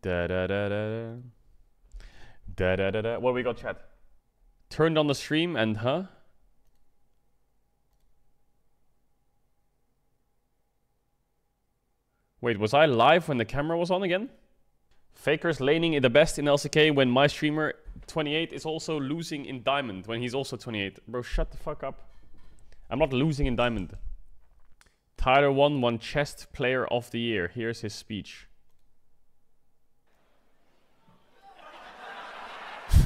Da da da da. Da da da da. What do we got, chat? Turned on the stream and huh? Wait, was I live when the camera was on again? Faker's laning the best in LCK when my streamer 28 is also losing in Diamond when he's also 28. Bro, shut the fuck up. I'm not losing in Diamond. Tyler won one chest player of the year. Here's his speech. See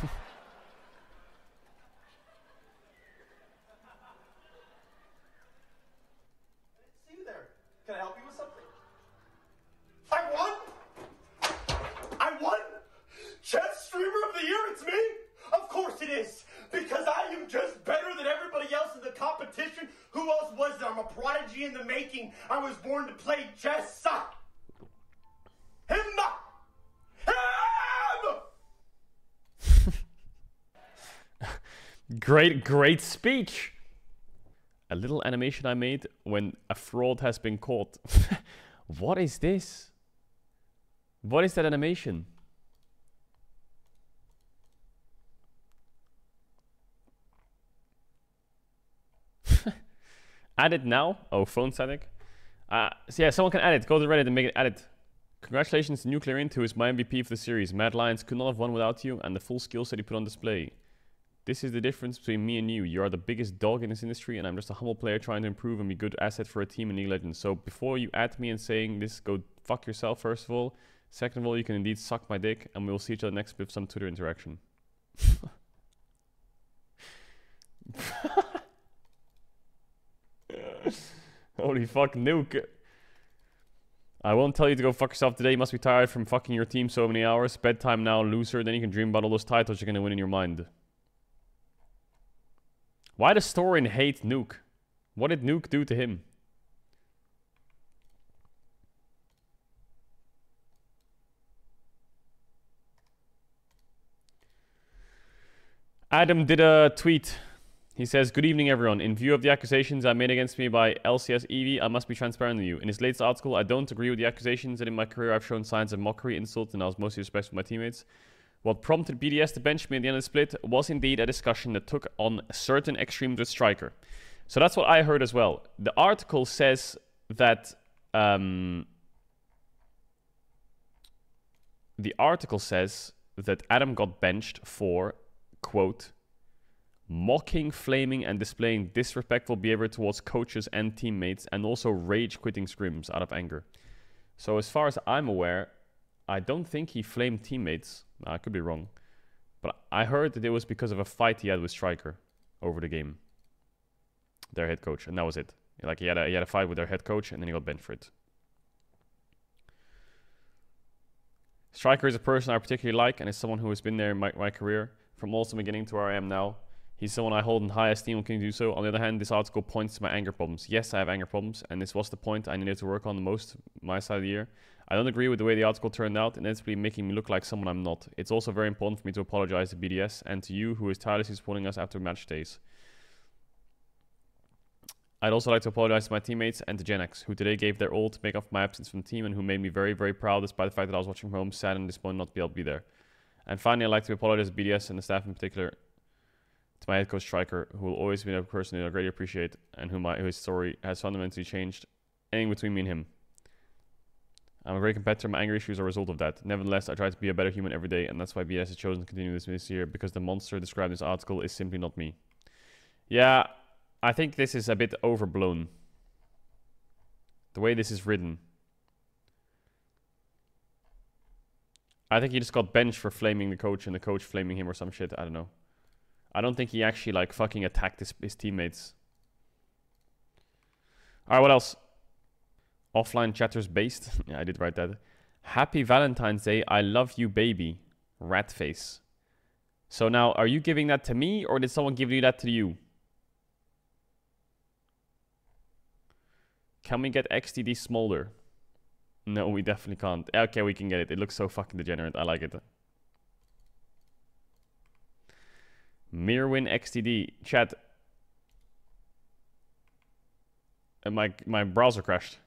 you there. Can I help you with something? I won! I won! Chess Streamer of the Year, it's me! Of course it is! Because I am just better than everybody else in the competition. Who else was there? I'm a prodigy I was born to play chess. Him! Him! Great, great speech. A little animation I made when a fraud has been caught. what is this? What is that animation? add it now? Oh, phone static. Uh, so yeah, someone can add it. Go to Reddit and make it add it. Congratulations to Nuclearint, who is my MVP of the series. Mad Lions could not have won without you and the full skill set you put on display. This is the difference between me and you. You are the biggest dog in this industry, and I'm just a humble player trying to improve and be a good asset for a team in League Legends. So before you add me and saying this, go fuck yourself, first of all. Second of all, you can indeed suck my dick, and we'll see each other next with some Twitter interaction. Holy fuck, nuke. I won't tell you to go fuck yourself today. You must be tired from fucking your team so many hours. Bedtime now, loser. Then you can dream about all those titles you're gonna win in your mind. Why does Storin hate Nuke? What did Nuke do to him? Adam did a tweet. He says, Good evening, everyone. In view of the accusations I made against me by LCS Eevee, I must be transparent with you. In his latest article, I don't agree with the accusations that in my career I've shown signs of mockery, insult, and I was mostly respectful of my teammates. What prompted BDS to bench me at the end of the split was indeed a discussion that took on certain extremes with Striker. So that's what I heard as well. The article says that. Um, the article says that Adam got benched for, quote, mocking, flaming, and displaying disrespectful behavior towards coaches and teammates, and also rage quitting scrims out of anger. So, as far as I'm aware, I don't think he flamed teammates. I could be wrong. But I heard that it was because of a fight he had with Striker over the game. Their head coach, and that was it. Like he had a he had a fight with their head coach, and then he got benched for it. Striker is a person I particularly like, and is someone who has been there in my, my career from the beginning to where I am now. He's someone I hold in high esteem and can do so. On the other hand, this article points to my anger problems. Yes, I have anger problems, and this was the point I needed to work on the most my side of the year. I don't agree with the way the article turned out, inevitably making me look like someone I'm not. It's also very important for me to apologize to BDS and to you, who is tirelessly supporting us after match days. I'd also like to apologize to my teammates and to Genex, who today gave their all to make up for my absence from the team and who made me very, very proud despite the fact that I was watching from home, sad and disappointed not to be able to be there. And finally, I'd like to apologize to BDS and the staff in particular, to my head coach Striker, who will always be a person that I greatly appreciate and whom my, whose story has fundamentally changed anything between me and him. I'm a great competitor. My anger issues are a result of that. Nevertheless, I try to be a better human every day, and that's why BS has chosen to continue this this year because the monster described in this article is simply not me. Yeah, I think this is a bit overblown. The way this is written. I think he just got benched for flaming the coach and the coach flaming him or some shit. I don't know. I don't think he actually like fucking attacked his, his teammates. Alright, what else? Offline chatters based. yeah, I did write that. Happy Valentine's Day. I love you, baby. Rat face. So now, are you giving that to me or did someone give you that to you? Can we get XDD Smolder? No, we definitely can't. Okay, we can get it. It looks so fucking degenerate. I like it. Myrwn XDD. Chat. Uh, my, my browser crashed.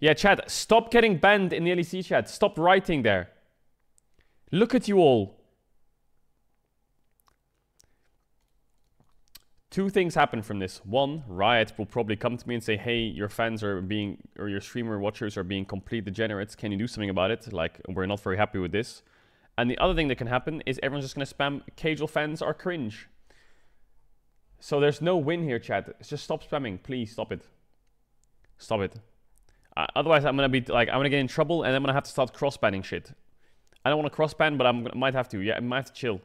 Yeah, chat, stop getting banned in the LEC chat. Stop writing there. Look at you all. Two things happen from this. One, Riot will probably come to me and say, hey, your fans are being, or your streamer watchers are being complete degenerates. Can you do something about it? Like, we're not very happy with this. And the other thing that can happen is everyone's just going to spam casual fans are cringe. So there's no win here, chat. Just stop spamming. Please stop it. Stop it. Uh, otherwise, I'm going to be like, I'm going to get in trouble and I'm going to have to start cross banning shit. I don't want to cross ban, but I might have to. Yeah, I might have to chill.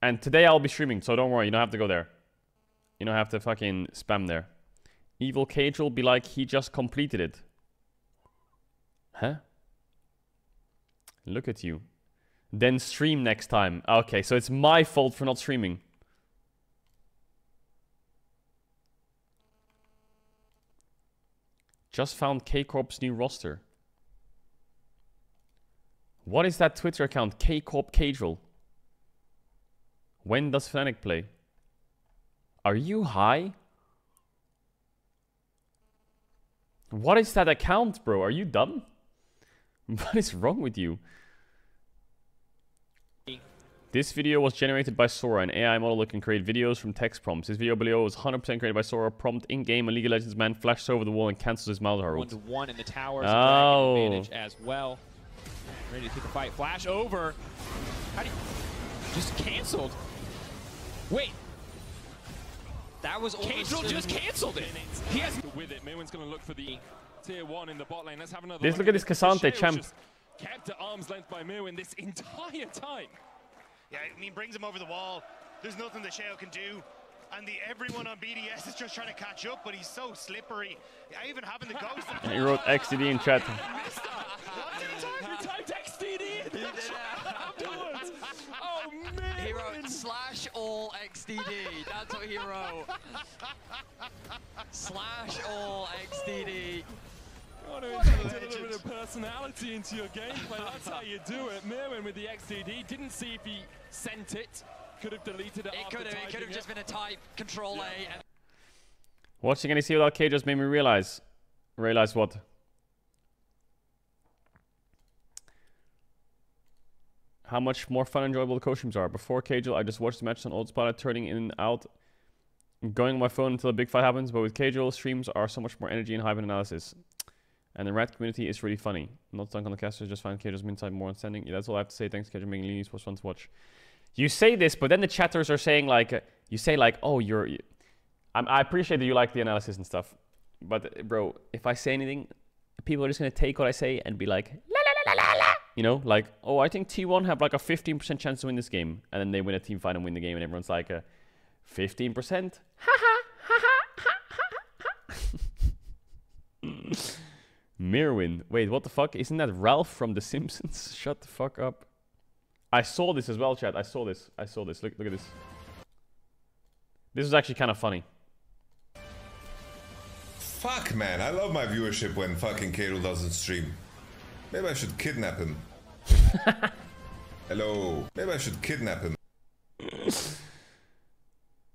And today I'll be streaming, so don't worry, you don't have to go there. You don't have to fucking spam there. Evil Cage will be like, he just completed it. Huh? Look at you. Then stream next time. Okay, so it's my fault for not streaming. Just found K-Corp's new roster. What is that Twitter account? K-Corp Casual. When does Fnatic play? Are you high? What is that account, bro? Are you dumb? What is wrong with you? This video was generated by Sora, an AI model that can create videos from text prompts. This video below was 100% created by Sora. Prompt in-game, a League of Legends man flashes over the wall and cancels his mouth One to one in the towers. Oh. Advantage as well. Ready to take the fight. Flash over. How do you... Just canceled. Wait. That was Cancel just canceled it. He has with it. Mayweather's going to look for the tier one in the bot lane. Let's have another. This look look at this The K'Sante champ. Kept at arm's length by Myrwn this entire time. Yeah, I mean, brings him over the wall. There's nothing that Shao can do. And the everyone on BDS is just trying to catch up, but he's so slippery. Yeah, even having the ghost. He wrote XDD in chat. Wrote slash all XDD. That's what he wrote. slash all XDD. want to inject a little bit of personality into your gameplay. That's how you do it. Myrwn with the XDD didn't see if he sent it. Could have deleted it. It could have. It could have just been a type Control A. And Watching NEC without K just made me realize. Realize what? How much more fun and enjoyable the coach streams are. Before Caedrel, I just watched the match on Old Spot, turning in and out, going on my phone until a big fight happens. But with Caedrel, streams are so much more energy and hype and analysis. And the rat community is really funny. Not dunk on the casters, just find min side more understanding. Yeah, that's all I have to say. Thanks, Caedrel, making Lean Sports fun to watch. You say this, but then the chatters are saying like, you say like, oh, you're. You, I appreciate that you like the analysis and stuff, but bro, if I say anything, people are just gonna take what I say and be like, la la la la la la. You know, like, oh, I think T1 have like a 15% chance to win this game, and then they win a team fight and win the game, and everyone's like, uh, 15%? Ha ha ha ha ha ha ha. Myrwn. Wait, what the fuck? Isn't that Ralph from The Simpsons? Shut the fuck up. I saw this as well, chat. I saw this. I saw this. Look, look at this. This is actually kind of funny. Fuck, man. I love my viewership when fucking Kado doesn't stream. Maybe I should kidnap him. Hello. Maybe I should kidnap him.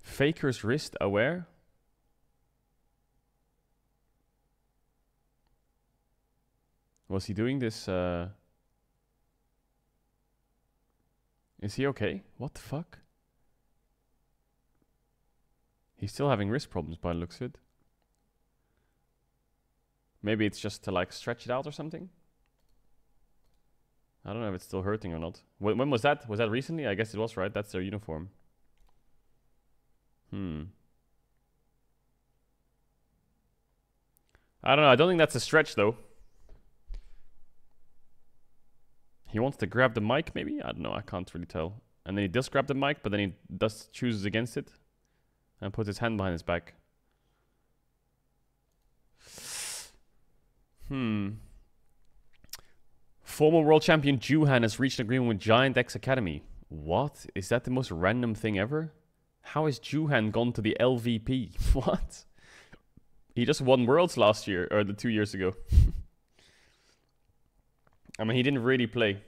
Faker's wrist aware? Was he doing this? Uh... Is he okay? What the fuck? He's still having wrist problems by looks of it. Maybe it's just to like stretch it out or something? I don't know if it's still hurting or not. When, when was that? Was that recently? I guess it was, right? That's their uniform. Hmm. I don't know. I don't think that's a stretch, though. He wants to grab the mic, maybe? I don't know. I can't really tell. And then he does grab the mic, but then he does chooses against it. And puts his hand behind his back. Hmm. Former world champion Juhan has reached an agreement with Giant X Academy. What? Is that the most random thing ever? How has Juhan gone to the LVP? what? He just won Worlds last year, or the two years ago. I mean, he didn't really play.